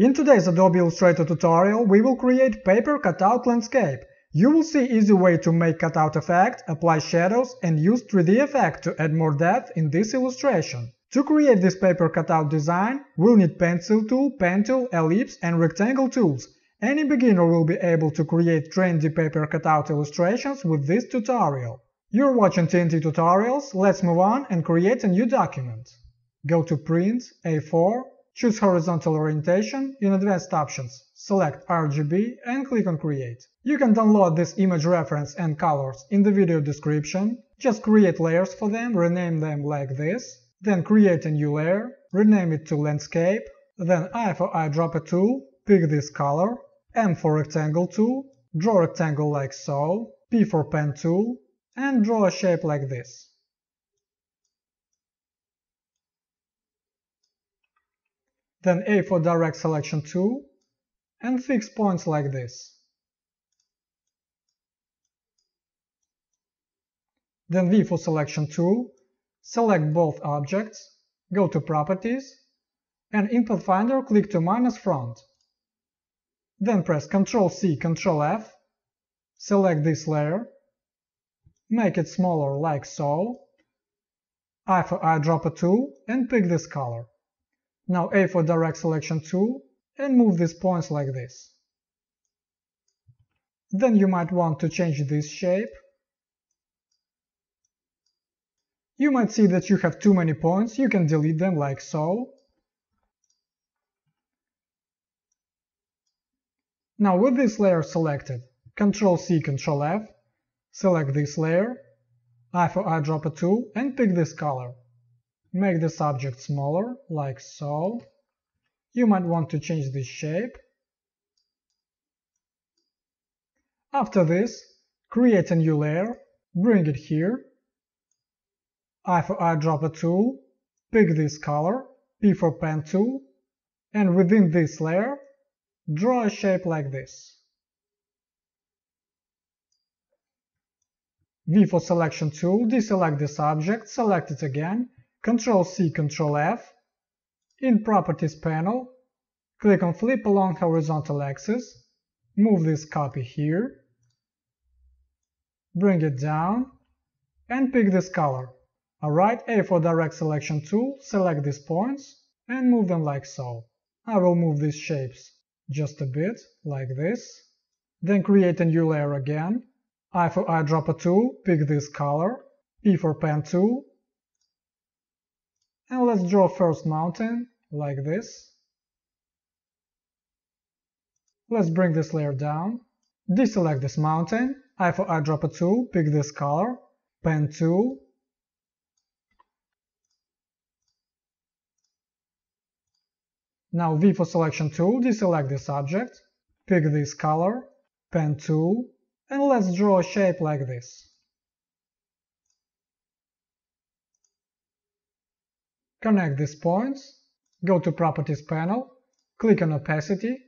In today's Adobe Illustrator tutorial, we will create paper cutout landscape. You will see easy way to make cutout effect, apply shadows, and use 3D effect to add more depth in this illustration. To create this paper cutout design, we'll need pencil tool, pen tool, ellipse, and rectangle tools. Any beginner will be able to create trendy paper cutout illustrations with this tutorial. You're watching T&T Tutorials, let's move on and create a new document. Go to Print, A4, Choose horizontal orientation in Advanced Options, select RGB and click on Create. You can download this image reference and colors in the video description. Just create layers for them, rename them like this, then create a new layer, rename it to Landscape, then I for eyedropper tool, pick this color, M for rectangle tool, draw rectangle like so, P for pen tool, and draw a shape like this. Then A for direct selection tool, and fix points like this. Then V for selection tool, select both objects, go to Properties, and in Pathfinder click to minus front. Then press Ctrl C, Ctrl F, select this layer, make it smaller like so, I for eyedropper tool, and pick this color. Now A for direct selection tool and move these points like this. Then you might want to change this shape. You might see that you have too many points, you can delete them like so. Now with this layer selected, Ctrl C, Ctrl F, select this layer, I for eyedropper tool and pick this color. Make the subject smaller, like so. You might want to change the shape. After this, create a new layer, bring it here. I for eyedropper tool, pick this color, P for pen tool, and within this layer, draw a shape like this. V for selection tool, deselect this object, select it again, Ctrl C, Ctrl F. In Properties panel, click on Flip along horizontal axis, move this copy here, bring it down, and pick this color. Alright, A for Direct Selection tool, select these points, and move them like so. I will move these shapes just a bit, like this. Then create a new layer again. I for eyedropper tool, pick this color. P for pen tool, and let's draw first mountain, like this. Let's bring this layer down. Deselect this mountain. I for eyedropper tool, pick this color. Pen tool. Now V for selection tool, deselect this object. Pick this color. Pen tool. And let's draw a shape like this. Connect these points, go to Properties panel, click on Opacity,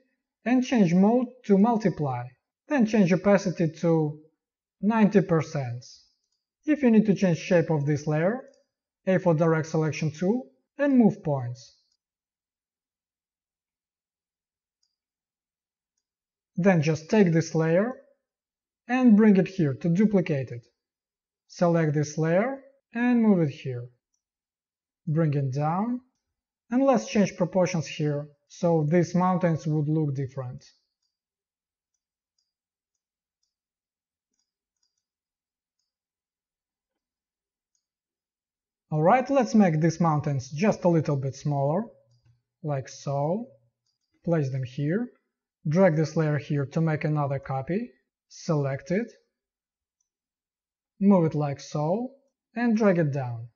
and change Mode to Multiply. Then change Opacity to 90%. If you need to change shape of this layer, A for Direct Selection tool, and move points. Then just take this layer and bring it here to duplicate it. Select this layer and move it here bring it down, and let's change proportions here, so these mountains would look different. Alright, let's make these mountains just a little bit smaller, like so. Place them here. Drag this layer here to make another copy. Select it. Move it like so, and drag it down.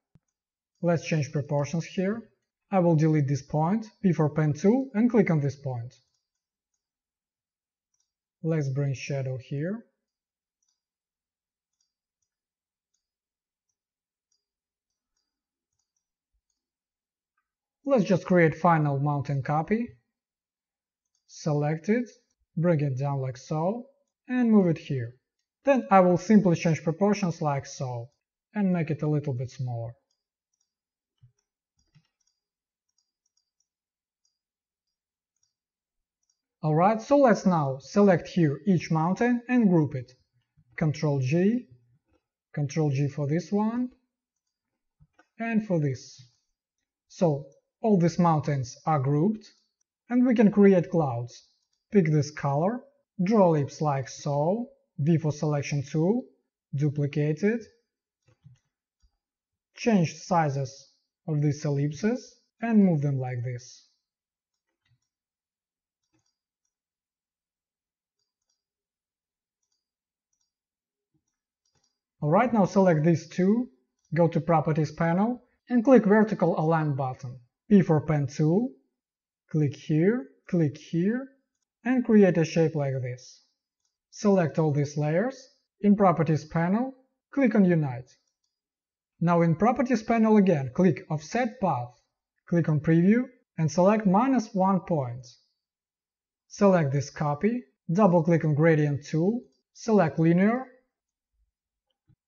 Let's change proportions here. I will delete this point, P for pen tool, and click on this point. Let's bring shadow here. Let's just create final mountain copy. Select it, bring it down like so, and move it here. Then I will simply change proportions like so, and make it a little bit smaller. Alright, so let's now select here each mountain and group it. Ctrl G, Ctrl G for this one, and for this. So all these mountains are grouped, and we can create clouds. Pick this color, draw ellipse like so, V for selection tool, duplicate it, change sizes of these ellipses and move them like this. Alright, now select these two, go to Properties panel and click Vertical Align button. P for Pen tool, click here, click here, and create a shape like this. Select all these layers. In Properties panel, click on Unite. Now in Properties panel again, click Offset Path, click on Preview and select minus 1 point. Select this copy, double-click on Gradient tool, select Linear,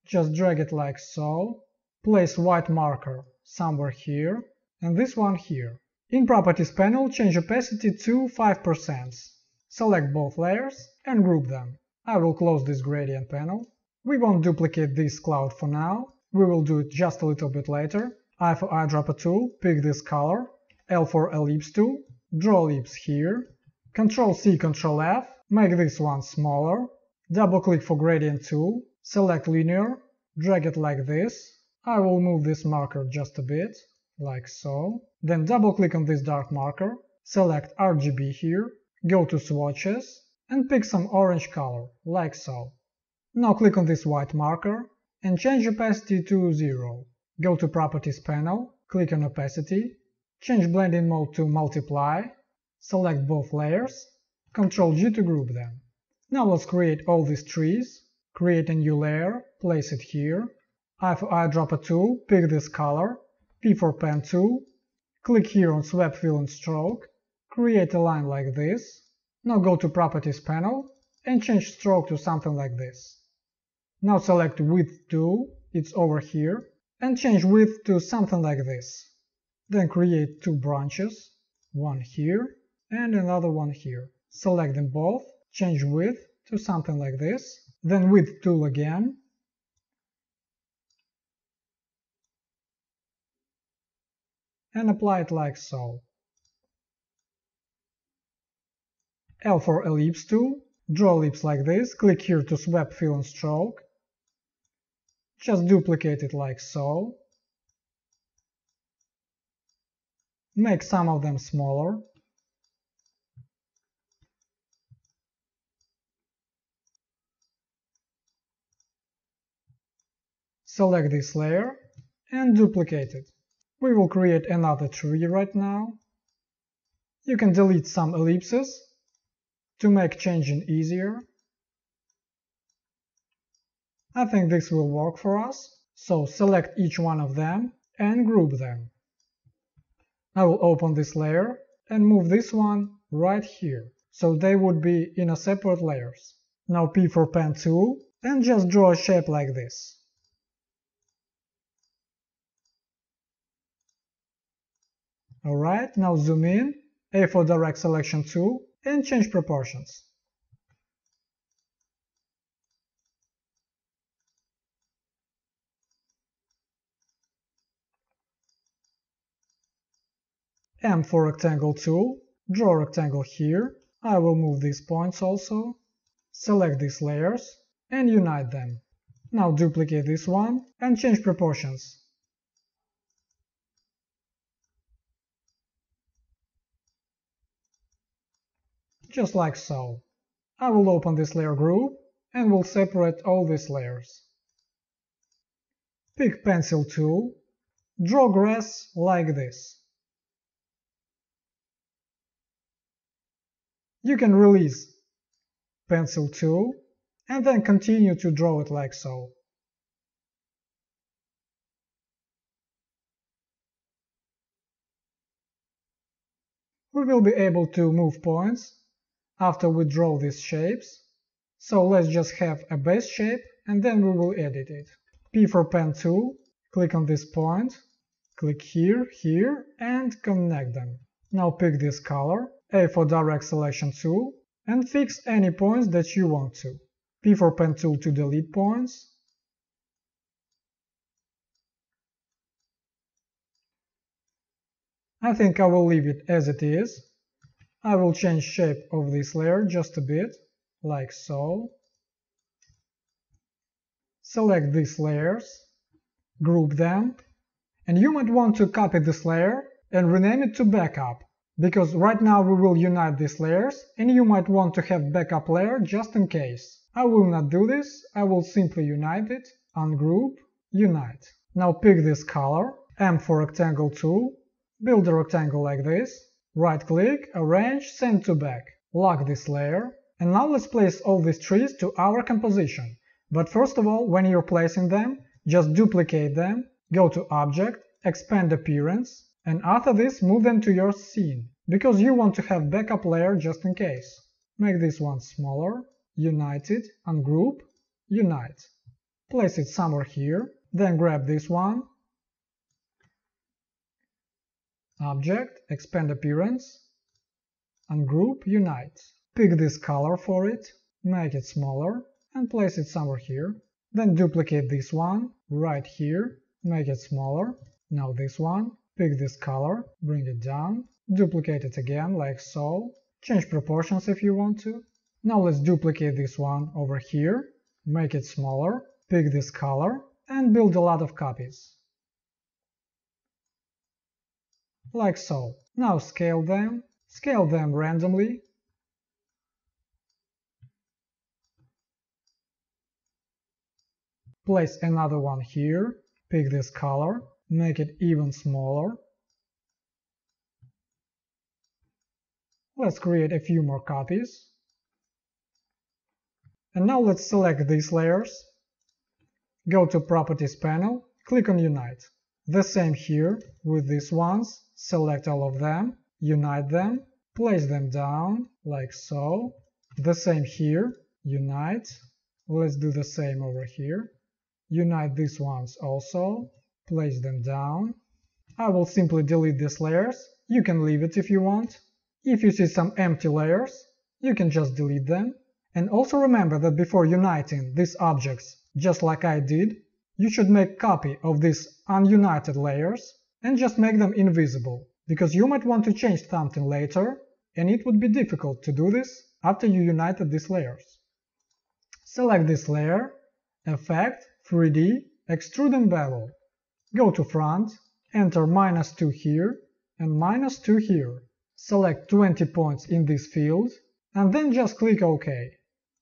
just drag it like so, place white marker somewhere here, and this one here. In Properties panel, change opacity to 5%. Select both layers and group them. I will close this gradient panel. We won't duplicate this cloud for now, we will do it just a little bit later. I for eyedropper tool, pick this color, L for ellipse tool, draw ellipse here, Ctrl C, Ctrl F, make this one smaller, double click for gradient tool, select linear, drag it like this, I will move this marker just a bit, like so, then double click on this dark marker, select RGB here, Go to swatches and pick some orange color, like so. Now click on this white marker and change opacity to 0. Go to Properties panel, click on Opacity, change blending mode to Multiply, select both layers, Ctrl G to group them. Now let's create all these trees, create a new layer, place it here, I for eyedropper tool, pick this color, P for pen tool, click here on Swap Fill and Stroke, create a line like this, now go to Properties panel and change stroke to something like this. Now select Width tool, it's over here, and change width to something like this. Then create two branches, one here and another one here. Select them both, change width to something like this, then width tool again, and apply it like so. L for ellipse tool, draw ellipse like this, click here to swap fill and stroke, just duplicate it like so, make some of them smaller, select this layer and duplicate it. We will create another tree right now. You can delete some ellipses to make changing easier. I think this will work for us, so select each one of them and group them. I will open this layer and move this one right here, so they would be in a separate layers. Now P for pen tool and just draw a shape like this. Alright, now zoom in, A for direct selection tool and change proportions. M for rectangle tool, draw rectangle here, I will move these points also, select these layers and unite them. Now duplicate this one and change proportions. Just like so. I will open this layer group and will separate all these layers. Pick pencil tool, draw grass like this. You can release pencil tool and then continue to draw it like so. We will be able to move points after we draw these shapes. So let's just have a base shape and then we will edit it. P for pen tool, click on this point, click here, here and connect them. Now pick this color, A for direct selection tool, and fix any points that you want to. P for pen tool to delete points, I think I will leave it as it is. I will change shape of this layer just a bit, like so. Select these layers, group them, and you might want to copy this layer and rename it to backup, because right now we will unite these layers and you might want to have backup layer just in case. I will not do this, I will simply unite it, ungroup, unite. Now pick this color, M for rectangle tool, Build a rectangle like this, right-click, arrange, send to back. Lock this layer. And now let's place all these trees to our composition. But first of all, when you're placing them, just duplicate them, go to Object, Expand Appearance, and after this move them to your scene, because you want to have backup layer just in case. Make this one smaller, unite it, ungroup, unite. Place it somewhere here, then grab this one, Object, expand appearance, ungroup, unite. Pick this color for it, make it smaller, and place it somewhere here. Then duplicate this one, right here, make it smaller. Now this one, pick this color, bring it down, duplicate it again, like so. Change proportions if you want to. Now let's duplicate this one over here, make it smaller, pick this color, and build a lot of copies. Like so. Now scale them, scale them randomly. Place another one here, pick this color, make it even smaller. Let's create a few more copies. And now let's select these layers. Go to Properties panel, click on Unite. The same here with these ones, select all of them, unite them, place them down, like so. The same here, unite. Let's do the same over here. Unite these ones also, place them down. I will simply delete these layers, you can leave it if you want. If you see some empty layers, you can just delete them. And also remember that before uniting these objects, just like I did, you should make copy of these ununited layers and just make them invisible, because you might want to change something later and it would be difficult to do this after you united these layers. Select this layer, Effect, 3D, Extrude and Bevel. Go to Front, enter minus 2 here and minus 2 here. Select 20 points in this field and then just click OK.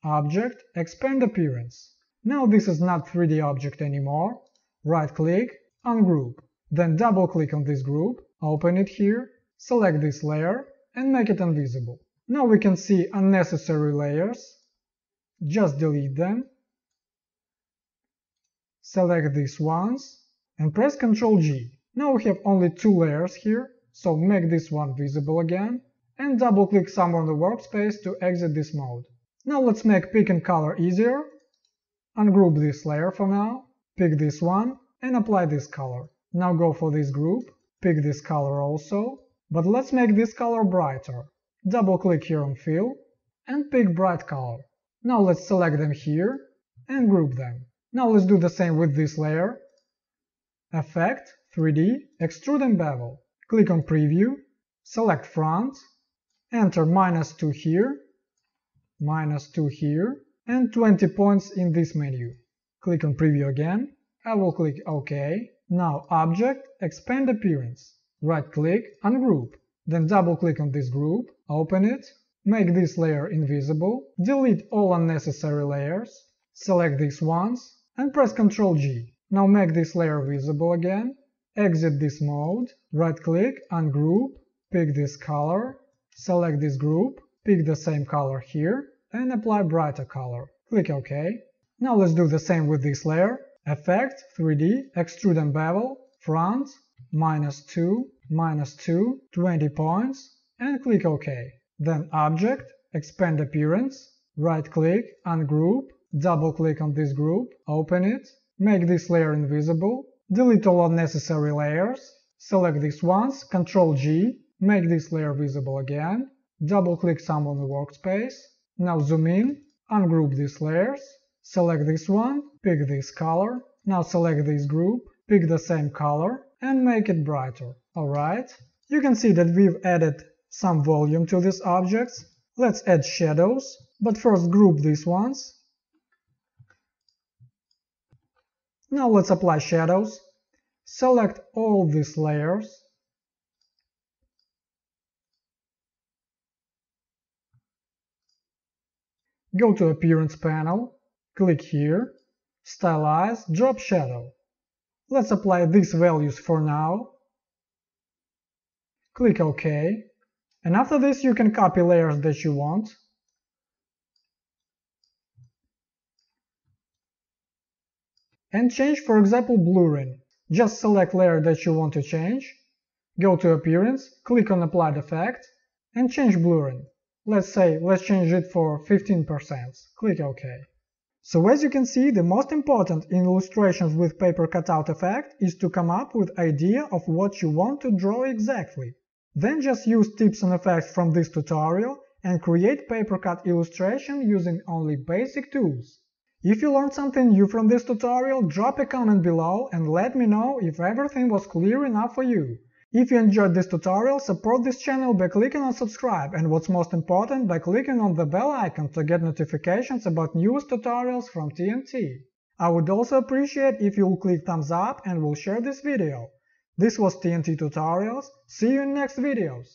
Object, Expand Appearance. Now this is not 3D object anymore. Right-click, ungroup. Then double-click on this group, open it here, select this layer and make it invisible. Now we can see unnecessary layers. Just delete them. Select these ones and press Ctrl G. Now we have only two layers here, so make this one visible again and double-click somewhere on the workspace to exit this mode. Now let's make pick and color easier Ungroup this layer for now, pick this one, and apply this color. Now go for this group, pick this color also, but let's make this color brighter. Double click here on Fill, and pick bright color. Now let's select them here, and group them. Now let's do the same with this layer. Effect, 3D, Extrude and Bevel. Click on Preview, select Front, enter minus 2 here, minus 2 here, and 20 points in this menu. Click on Preview again. I will click OK. Now Object, Expand Appearance. Right-click, Ungroup. Then double-click on this group, open it, make this layer invisible, delete all unnecessary layers, select these ones, and press Ctrl G. Now make this layer visible again, exit this mode, right-click, ungroup, pick this color, select this group, pick the same color here, and apply brighter color. Click OK. Now let's do the same with this layer. Effect, 3D, Extrude and Bevel, Front, minus 2, minus 2, 20 points, and click OK. Then Object, Expand Appearance, right-click, Ungroup, double-click on this group, open it, make this layer invisible, delete all unnecessary layers, select these ones, Ctrl G, make this layer visible again, double-click some on the workspace, now zoom in, ungroup these layers, select this one, pick this color, now select this group, pick the same color, and make it brighter. Alright, you can see that we've added some volume to these objects. Let's add shadows, but first group these ones. Now let's apply shadows. Select all these layers. Go to Appearance panel, click here, Stylize, Drop Shadow. Let's apply these values for now. Click OK. And after this you can copy layers that you want. And change for example blurring. Just select layer that you want to change, go to Appearance, click on Applied Effect, and change blurring. Let's say, let's change it for 15%. Click OK. So as you can see, the most important in illustrations with paper cutout effect is to come up with idea of what you want to draw exactly. Then just use tips and effects from this tutorial and create paper cut illustration using only basic tools. If you learned something new from this tutorial, drop a comment below and let me know if everything was clear enough for you. If you enjoyed this tutorial, support this channel by clicking on subscribe and what's most important, by clicking on the bell icon to get notifications about newest tutorials from T&T. I would also appreciate if you'll click thumbs up and will share this video. This was T&T Tutorials, see you in next videos!